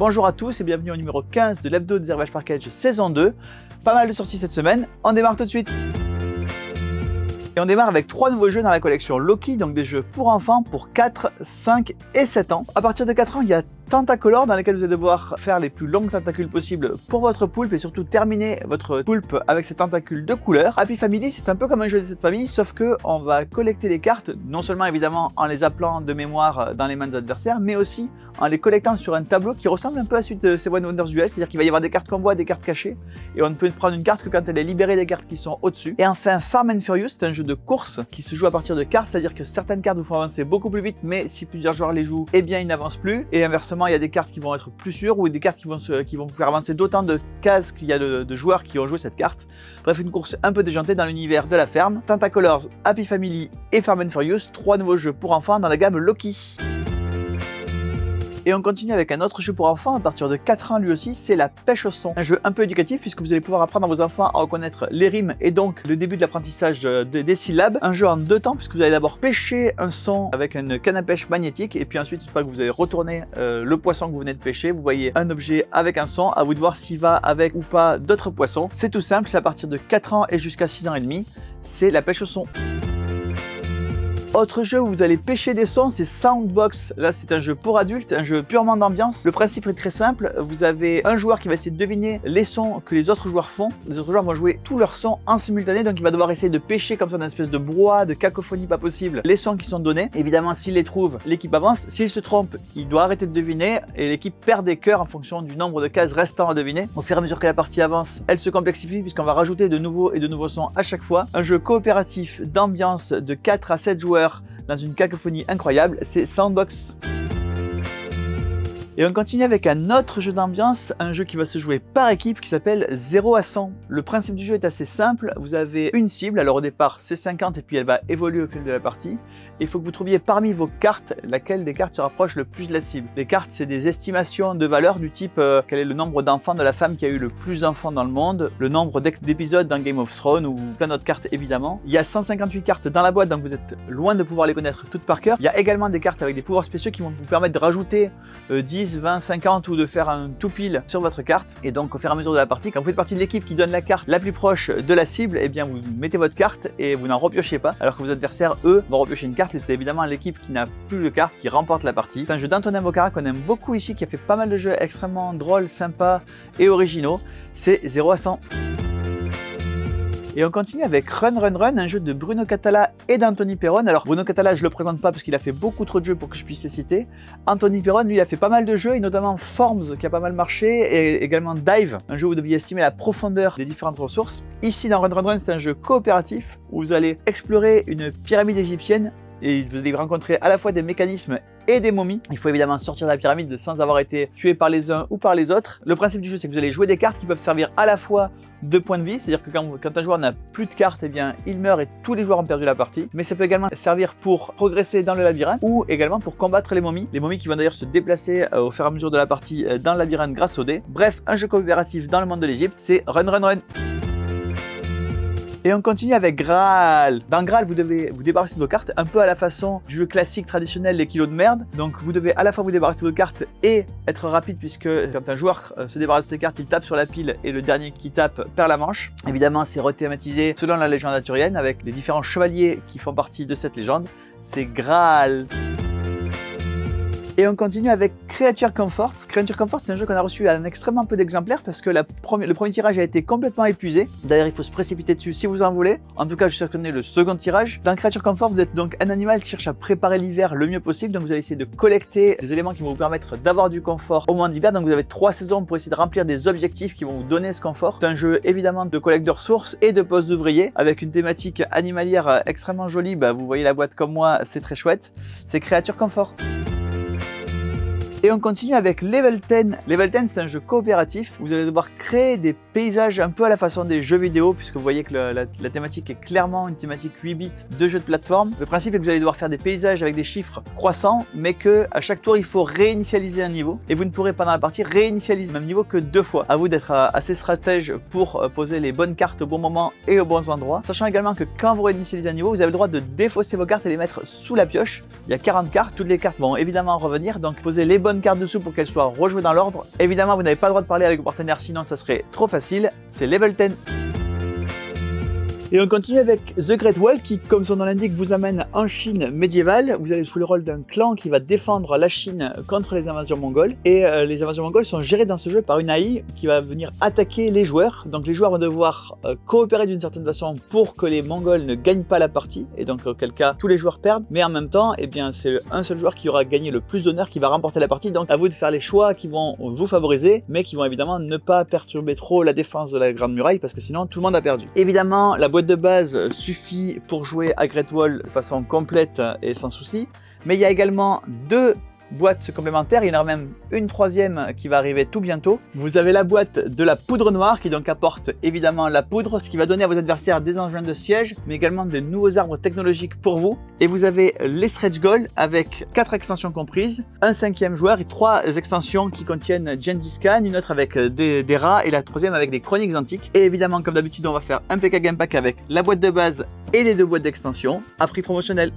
Bonjour à tous et bienvenue au numéro 15 de l'hebdo des Herbages Package saison 2. Pas mal de sorties cette semaine, on démarre tout de suite et on démarre avec trois nouveaux jeux dans la collection Loki, donc des jeux pour enfants pour 4, 5 et 7 ans. À partir de 4 ans, il y a Tentacolor dans lesquels vous allez devoir faire les plus longues tentacules possibles pour votre poulpe et surtout terminer votre poulpe avec ces tentacules de couleur. Happy Family, c'est un peu comme un jeu de cette famille, sauf que on va collecter les cartes, non seulement évidemment en les appelant de mémoire dans les mains des adversaires, mais aussi en les collectant sur un tableau qui ressemble un peu à celui de Seven Wonders Duel, c'est-à-dire qu'il va y avoir des cartes qu'on voit, des cartes cachées, et on ne peut prendre une carte que quand elle est libérée des cartes qui sont au-dessus. Et enfin, Farm and Furious, c'est un jeu de course qui se joue à partir de cartes, c'est-à-dire que certaines cartes vous font avancer beaucoup plus vite, mais si plusieurs joueurs les jouent, eh bien ils n'avancent plus. Et inversement, il y a des cartes qui vont être plus sûres ou des cartes qui vont, qui vont vous faire avancer d'autant de cases qu'il y a de, joueurs qui ont joué cette carte. Bref, une course un peu déjantée dans l'univers de la ferme. Tentacolors, Happy Family et Farm and Furious, trois nouveaux jeux pour enfants dans la gamme Loki. Et on continue avec un autre jeu pour enfants à partir de 4 ans lui aussi, c'est la pêche au son. Un jeu un peu éducatif puisque vous allez pouvoir apprendre à vos enfants à reconnaître les rimes et donc le début de l'apprentissage des syllabes. Un jeu en deux temps puisque vous allez d'abord pêcher un son avec une canne à pêche magnétique et puis ensuite une fois que vous avez retourné euh, le poisson que vous venez de pêcher, vous voyez un objet avec un son, à vous de voir s'il va avec ou pas d'autres poissons. C'est tout simple, c'est à partir de 4 ans et jusqu'à 6 ans et demi, c'est la pêche au son. Autre jeu où vous allez pêcher des sons, c'est Soundbox. Là, c'est un jeu pour adultes, un jeu purement d'ambiance. Le principe est très simple. Vous avez un joueur qui va essayer de deviner les sons que les autres joueurs font. Les autres joueurs vont jouer tous leurs sons en simultané, donc il va devoir essayer de pêcher comme ça une espèce de brouhaha, de cacophonie pas possible, les sons qui sont donnés. Évidemment, s'il les trouve, l'équipe avance. S'il se trompe, il doit arrêter de deviner et l'équipe perd des cœurs en fonction du nombre de cases restant à deviner. Au fur et à mesure que la partie avance, elle se complexifie puisqu'on va rajouter de nouveaux et de nouveaux sons à chaque fois. Un jeu coopératif d'ambiance de 4 à 7 joueurs dans une cacophonie incroyable, c'est Soundbox. Et on continue avec un autre jeu d'ambiance, un jeu qui va se jouer par équipe qui s'appelle 0 à 100. Le principe du jeu est assez simple, vous avez une cible, alors au départ c'est 50 et puis elle va évoluer au fil de la partie. Il faut que vous trouviez parmi vos cartes laquelle des cartes se rapproche le plus de la cible. Les cartes c'est des estimations de valeur du type euh, quel est le nombre d'enfants de la femme qui a eu le plus d'enfants dans le monde, le nombre d'épisodes dans Game of Thrones ou plein d'autres cartes évidemment. Il y a 158 cartes dans la boîte donc vous êtes loin de pouvoir les connaître toutes par cœur. Il y a également des cartes avec des pouvoirs spéciaux qui vont vous permettre de rajouter 10, euh, 20, 50 ou de faire un tout pile sur votre carte. Et donc au fur et à mesure de la partie, quand vous faites partie de l'équipe qui donne la carte la plus proche de la cible, et eh bien vous mettez votre carte et vous n'en repiochez pas, alors que vos adversaires, eux, vont repiocher une carte et c'est évidemment l'équipe qui n'a plus de carte qui remporte la partie. C'est un jeu d'Antonin Bocara qu'on aime beaucoup ici, qui a fait pas mal de jeux extrêmement drôles, sympas et originaux. C'est 0 à 100. Et on continue avec Run Run Run, un jeu de Bruno Catala et d'Anthony Perron. Alors Bruno Catala, je le présente pas parce qu'il a fait beaucoup trop de jeux pour que je puisse les citer. Anthony Perron, lui, a fait pas mal de jeux, et notamment Forms, qui a pas mal marché, et également Dive, un jeu où vous deviez estimer la profondeur des différentes ressources. Ici, dans Run Run Run, c'est un jeu coopératif où vous allez explorer une pyramide égyptienne et vous allez rencontrer à la fois des mécanismes et des momies. Il faut évidemment sortir de la pyramide sans avoir été tué par les uns ou par les autres. Le principe du jeu, c'est que vous allez jouer des cartes qui peuvent servir à la fois de points de vie, c'est-à-dire que quand, un joueur n'a plus de cartes, eh bien, il meurt et tous les joueurs ont perdu la partie. Mais ça peut également servir pour progresser dans le labyrinthe ou également pour combattre les momies. Les momies qui vont d'ailleurs se déplacer euh, au fur et à mesure de la partie euh, dans le labyrinthe grâce au dés. Bref, un jeu coopératif dans le monde de l'Egypte, c'est Run Run Run. Et on continue avec Graal. Dans Graal, vous devez vous débarrasser de vos cartes un peu à la façon du jeu classique traditionnel les kilos de merde. Donc vous devez à la fois vous débarrasser de vos cartes et être rapide puisque quand un joueur euh, se débarrasse de ses cartes, il tape sur la pile et le dernier qui tape perd la manche. Évidemment, c'est rethématisé selon la légende arthurienne avec les différents chevaliers qui font partie de cette légende. C'est Graal. Et on continue avec Creature Comfort. Creature Comfort, c'est un jeu qu'on a reçu à un extrêmement peu d'exemplaires parce que le premier tirage a été complètement épuisé. D'ailleurs, il faut se précipiter dessus si vous en voulez. En tout cas, je sélectionné le second tirage. Dans Creature Comfort, vous êtes donc un animal qui cherche à préparer l'hiver le mieux possible. Donc, vous allez essayer de collecter des éléments qui vont vous permettre d'avoir du confort au moins d'hiver. Donc, vous avez trois saisons pour essayer de remplir des objectifs qui vont vous donner ce confort. C'est un jeu évidemment de collecte de ressources et de poste d'ouvrier avec une thématique animalière extrêmement jolie. Bah, vous voyez la boîte comme moi, c'est très chouette. C'est Creature Comfort. Et on continue avec Level 10. Level 10, c'est un jeu coopératif. Vous allez devoir créer des paysages un peu à la façon des jeux vidéo, puisque vous voyez que la, thématique est clairement une thématique 8 bits de jeu de plateforme. Le principe est que vous allez devoir faire des paysages avec des chiffres croissants, mais que à chaque tour, il faut réinitialiser un niveau. Et vous ne pourrez pendant la partie réinitialiser le même niveau que deux fois. À vous d'être euh, assez stratège pour euh, poser les bonnes cartes au bon moment et aux bons endroits. Sachant également que quand vous réinitialisez un niveau, vous avez le droit de défausser vos cartes et les mettre sous la pioche. Il y a 40 cartes, toutes les cartes vont évidemment revenir, donc posez les bonnes cartes dessous pour qu'elles soient rejouées dans l'ordre. Évidemment, vous n'avez pas le droit de parler avec vos partenaires, sinon ça serait trop facile. C'est level 10. Et on continue avec The Great Wall qui, comme son nom l'indique, vous amène en Chine médiévale. Vous allez jouer le rôle d'un clan qui va défendre la Chine contre les invasions mongoles. Et euh, les invasions mongoles sont gérées dans ce jeu par une AI qui va venir attaquer les joueurs. Donc les joueurs vont devoir euh, coopérer d'une certaine façon pour que les mongols ne gagnent pas la partie. Et donc auquel cas tous les joueurs perdent. Mais en même temps, eh bien c'est un seul joueur qui aura gagné le plus d'honneur qui va remporter la partie. Donc à vous de faire les choix qui vont vous favoriser, mais qui vont évidemment ne pas perturber trop la défense de la Grande Muraille parce que sinon tout le monde a perdu. Évidemment, la de base suffit pour jouer à Great Wall de façon complète et sans souci. Mais il y a également deux boîte complémentaire. Il y en aura même une troisième qui va arriver tout bientôt. Vous avez la boîte de la poudre noire qui donc apporte évidemment la poudre, ce qui va donner à vos adversaires des engins de siège, mais également de nouveaux arbres technologiques pour vous. Et vous avez les stretch goals avec quatre extensions comprises, un cinquième joueur et trois extensions qui contiennent Gengis Khan, une autre avec des, des rats et la troisième avec des chroniques antiques. Et évidemment, comme d'habitude, on va faire un PK Game Pack avec la boîte de base et les deux boîtes d'extension à prix promotionnel.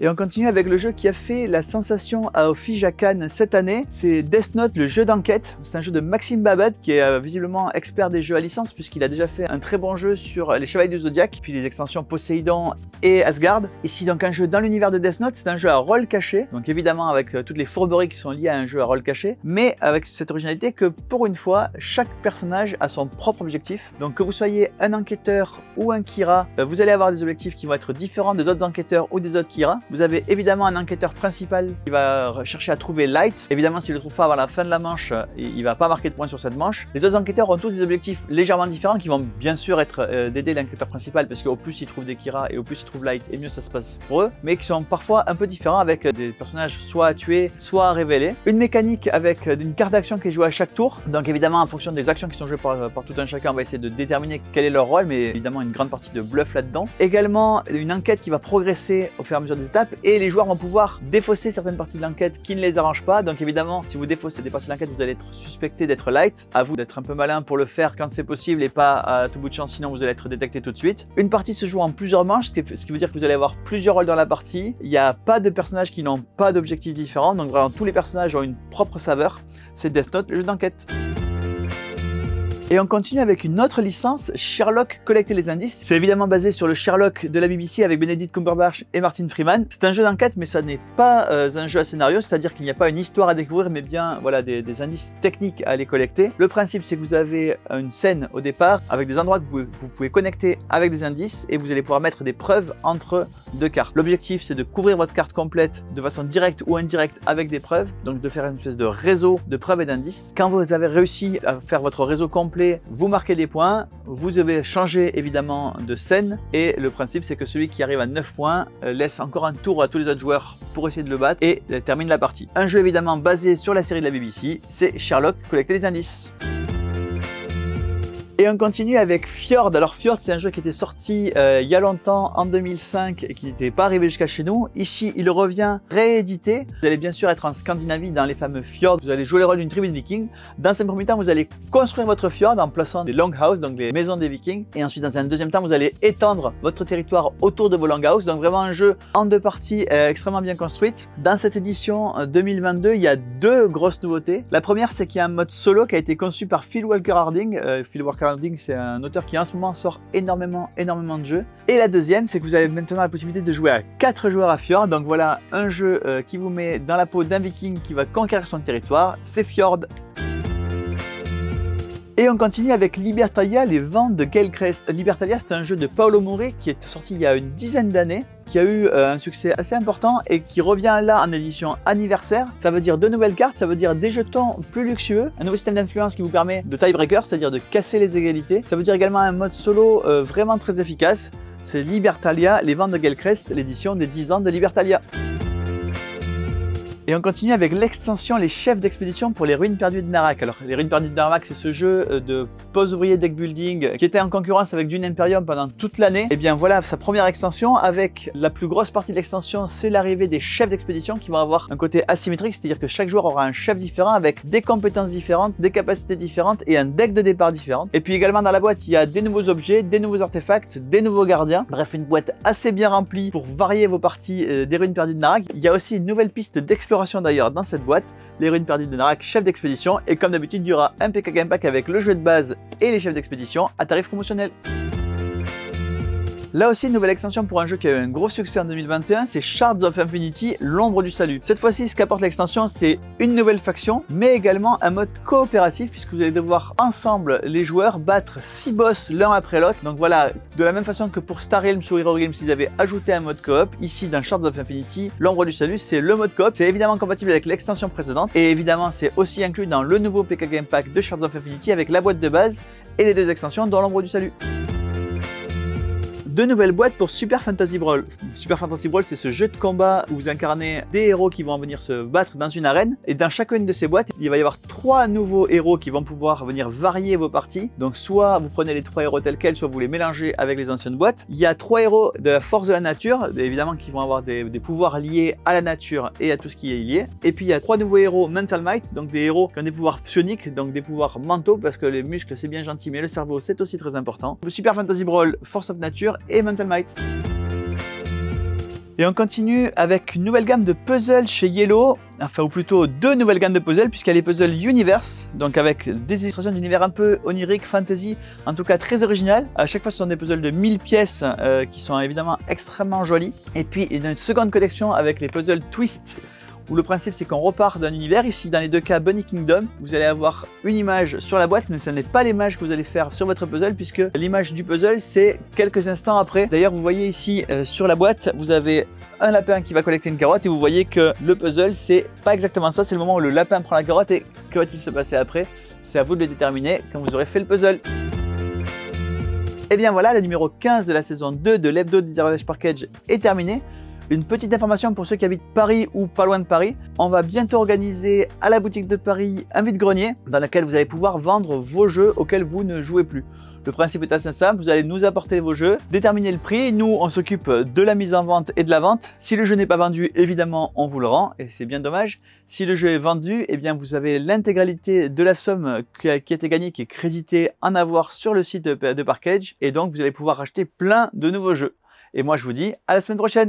Et on continue avec le jeu qui a fait la sensation à Fija Cannes cette année. C'est Death Note, le jeu d'enquête. C'est un jeu de Maxime Babad qui est euh, visiblement expert des jeux à licence puisqu'il a déjà fait un très bon jeu sur les Chevaliers du Zodiac, puis les extensions Poséidon et Asgard. Ici donc un jeu dans l'univers de Death Note, c'est un jeu à rôle caché. Donc évidemment avec euh, toutes les fourberies qui sont liées à un jeu à rôle caché, mais avec cette originalité que pour une fois, chaque personnage a son propre objectif. Donc que vous soyez un enquêteur ou un Kira, euh, vous allez avoir des objectifs qui vont être différents des autres enquêteurs ou des autres Kira. Vous avez évidemment un enquêteur principal qui va chercher à trouver Light. Évidemment, s'il le trouve pas avant la fin de la manche, il va pas marquer de points sur cette manche. Les autres enquêteurs ont tous des objectifs légèrement différents qui vont bien sûr être euh, d'aider l'enquêteur principal parce qu'au plus ils trouvent des Kira et au plus ils trouvent Light et mieux ça se passe pour eux, mais qui sont parfois un peu différents avec des personnages soit tuer, soit à révéler. Une mécanique avec une carte d'action qui est jouée à chaque tour. Donc évidemment, en fonction des actions qui sont jouées par, par tout un chacun, on va essayer de déterminer quel est leur rôle, mais évidemment une grande partie de bluff là-dedans. Également, une enquête qui va progresser au fur et à mesure des étapes et les joueurs vont pouvoir défausser certaines parties de l'enquête qui ne les arrangent pas. Donc évidemment, si vous défaussez des parties de l'enquête, vous allez être suspecté d'être light. À vous d'être un peu malin pour le faire quand c'est possible et pas à tout bout de chance, sinon vous allez être détecté tout de suite. Une partie se joue en plusieurs manches, ce qui veut dire que vous allez avoir plusieurs rôles dans la partie. Il n'y a pas de personnages qui n'ont pas d'objectifs différents, donc vraiment tous les personnages ont une propre saveur. C'est Death Note, le jeu d'enquête. Et on continue avec une autre licence, Sherlock Collecter les indices. C'est évidemment basé sur le Sherlock de la BBC avec Benedict Cumberbatch et Martin Freeman. C'est un jeu d'enquête, mais ça n'est pas euh, un jeu à scénario, c'est-à-dire qu'il n'y a pas une histoire à découvrir, mais bien voilà des, indices techniques à aller collecter. Le principe, c'est que vous avez une scène au départ avec des endroits que vous pouvez connecter avec des indices et vous allez pouvoir mettre des preuves entre deux cartes. L'objectif, c'est de couvrir votre carte complète de façon directe ou indirecte avec des preuves, donc de faire une espèce de réseau de preuves et d'indices. Quand vous avez réussi à faire votre réseau complet vous marquez des points, vous devez changer évidemment de scène et le principe c'est que celui qui arrive à 9 points euh, laisse encore un tour à tous les autres joueurs pour essayer de le battre et euh, termine la partie. Un jeu évidemment basé sur la série de la BBC, c'est Sherlock collecter des indices. Et on continue avec Fjord. Alors Fjord, c'est un jeu qui était sorti euh, il y a longtemps, en 2005, et qui n'était pas arrivé jusqu'à chez nous. Ici, il revient réédité. Vous allez bien sûr être en Scandinavie, dans les fameux fjords. Vous allez jouer le rôle d'une tribu de vikings. Dans un premier temps, vous allez construire votre fjord en plaçant des longhouses, donc les maisons des vikings. Et ensuite, dans un deuxième temps, vous allez étendre votre territoire autour de vos longhouses. Donc vraiment un jeu en deux parties euh, extrêmement bien construite. Dans cette édition 2022, euh, il y a deux grosses nouveautés. La première, c'est qu'il y a un mode solo qui a été conçu par Phil Walker Harding. Phil Walker c'est un auteur qui en ce moment sort énormément, énormément de jeux. Et la deuxième, c'est que vous avez maintenant la possibilité de jouer à 4 joueurs à Fjord. Donc voilà un jeu euh, qui vous met dans la peau d'un viking qui va conquérir son territoire. C'est Fjord. Et on continue avec Libertalia, les vents de Gelcrest. Libertalia, c'est un jeu de Paolo Mori qui est sorti il y a une dizaine d'années, qui a eu euh, un succès assez important et qui revient là en édition anniversaire. Ça veut dire de nouvelles cartes, ça veut dire des jetons plus luxueux, un nouveau système d'influence qui vous permet de tiebreaker, c'est-à-dire de casser les égalités. Ça veut dire également un mode solo euh, vraiment très efficace. C'est Libertalia, les vents de Gelcrest, l'édition des 10 ans de Libertalia. Et on continue avec l'extension Les chefs d'expédition pour les ruines perdues de Narak. Alors, les ruines perdues de Narak, c'est ce jeu euh, de pose-ouvrier deck building qui était en concurrence avec Dune Imperium pendant toute l'année. Et eh bien voilà sa première extension avec la plus grosse partie de l'extension, c'est l'arrivée des chefs d'expédition qui vont avoir un côté asymétrique, c'est-à-dire que chaque joueur aura un chef différent avec des compétences différentes, des capacités différentes et un deck de départ différent. Et puis également dans la boîte, il y a des nouveaux objets, des nouveaux artefacts, des nouveaux gardiens. Bref, une boîte assez bien remplie pour varier vos parties euh, des ruines perdues de Narak. Il y a aussi une nouvelle piste d'exploration d'ailleurs dans cette boîte, l'héroïne perdue de Narak, chef d'expédition, et comme d'habitude, il y aura un PK Game Pack avec le jeu de base et les chefs d'expédition à tarif promotionnel. Là aussi, une nouvelle extension pour un jeu qui a eu un gros succès en 2021, c'est Shards of Infinity, l'ombre du salut. Cette fois-ci, ce qu'apporte l'extension, c'est une nouvelle faction, mais également un mode coopératif, puisque vous allez devoir ensemble, les joueurs, battre 6 boss l'un après l'autre. Donc voilà, de la même façon que pour Star Realms ou Hero Games, ils avaient ajouté un mode coop, ici dans Shards of Infinity, l'ombre du salut, c'est le mode coop. C'est évidemment compatible avec l'extension précédente, et évidemment, c'est aussi inclus dans le nouveau PK Game Pack de Shards of Infinity avec la boîte de base et les deux extensions dans l'ombre du salut deux nouvelles boîtes pour Super Fantasy Brawl. Super Fantasy Brawl, c'est ce jeu de combat où vous incarnez des héros qui vont venir se battre dans une arène. Et dans chacune de ces boîtes, il va y avoir trois nouveaux héros qui vont pouvoir venir varier vos parties. Donc soit vous prenez les trois héros tels quels, soit vous les mélangez avec les anciennes boîtes. Il y a trois héros de la force de la nature, évidemment qui vont avoir des, pouvoirs liés à la nature et à tout ce qui est lié. Et puis il y a trois nouveaux héros Mental Might, donc des héros qui ont des pouvoirs psioniques, donc des pouvoirs mentaux, parce que les muscles c'est bien gentil, mais le cerveau c'est aussi très important. Super Fantasy Brawl, Force of Nature et Mental Might. Et on continue avec une nouvelle gamme de puzzles chez Yellow, enfin ou plutôt deux nouvelles gammes de puzzles puisqu'il y a les puzzles Universe, donc avec des illustrations d'univers un peu onirique, fantasy, en tout cas très original. À chaque fois ce sont des puzzles de 1000 pièces euh, qui sont évidemment extrêmement jolis. Et puis il y a une seconde collection avec les puzzles Twist où le principe c'est qu'on repart d'un univers. Ici, dans les deux cas, Bunny Kingdom, vous allez avoir une image sur la boîte, mais ce n'est pas l'image que vous allez faire sur votre puzzle, puisque l'image du puzzle, c'est quelques instants après. D'ailleurs, vous voyez ici euh, sur la boîte, vous avez un lapin qui va collecter une carotte, et vous voyez que le puzzle, c'est pas exactement ça, c'est le moment où le lapin prend la carotte, et que va-t-il se passer après? C'est à vous de le déterminer quand vous aurez fait le puzzle. Et eh bien voilà, le numéro 15 de la saison 2 de l'hebdo de Zero Package est terminé. Une petite information pour ceux qui habitent Paris ou pas loin de Paris, on va bientôt organiser à la boutique de Paris un vide-grenier dans lequel vous allez pouvoir vendre vos jeux auxquels vous ne jouez plus. Le principe est assez simple, vous allez nous apporter vos jeux, déterminer le prix, nous on s'occupe de la mise en vente et de la vente. Si le jeu n'est pas vendu, évidemment on vous le rend et c'est bien dommage. Si le jeu est vendu, eh bien vous avez l'intégralité de la somme qui a, été gagnée, qui est créditée en avoir sur le site de, Parkage et donc vous allez pouvoir acheter plein de nouveaux jeux. Et moi je vous dis à la semaine prochaine